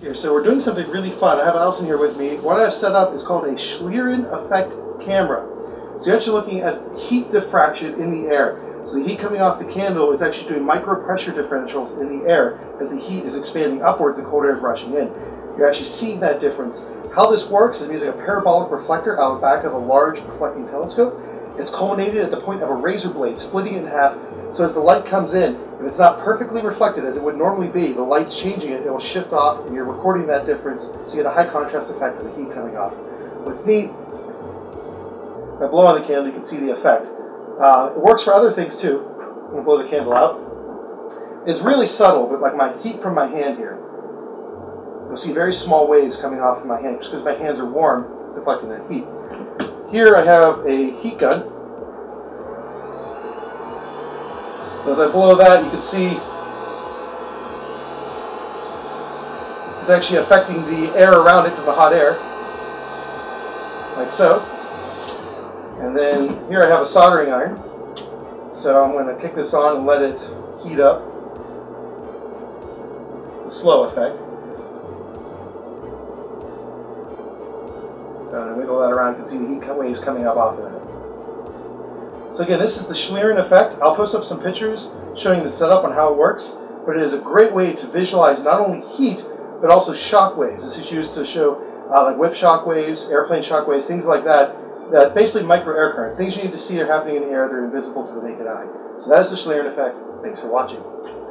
Here, so we're doing something really fun. I have Allison here with me. What I've set up is called a Schlieren effect camera. So you're actually looking at heat diffraction in the air. So the heat coming off the candle is actually doing micro pressure differentials in the air as the heat is expanding upwards, the cold air is rushing in. You're actually seeing that difference. How this works is I'm using a parabolic reflector out the back of a large reflecting telescope. It's culminated at the point of a razor blade, splitting it in half. So as the light comes in, if it's not perfectly reflected as it would normally be, the light's changing it, it will shift off, and you're recording that difference, so you get a high contrast effect of the heat coming off. What's neat, I blow on the candle, you can see the effect. Uh, it works for other things too. I'm to blow the candle out. It's really subtle, but like my heat from my hand here. You'll see very small waves coming off of my hand, just because my hands are warm, deflecting that heat. Here I have a heat gun So as I blow that, you can see it's actually affecting the air around it from the hot air, like so. And then here I have a soldering iron. So I'm going to kick this on and let it heat up. It's a slow effect. So I'm going to wiggle that around. You can see the heat waves coming up off of it. So again, this is the Schlieren effect. I'll post up some pictures showing the setup and how it works, but it is a great way to visualize not only heat, but also shock waves. This is used to show uh, like whip shock waves, airplane shock waves, things like that, that basically micro air currents. Things you need to see are happening in the air, they're invisible to the naked eye. So that is the Schlieren effect. Thanks for watching.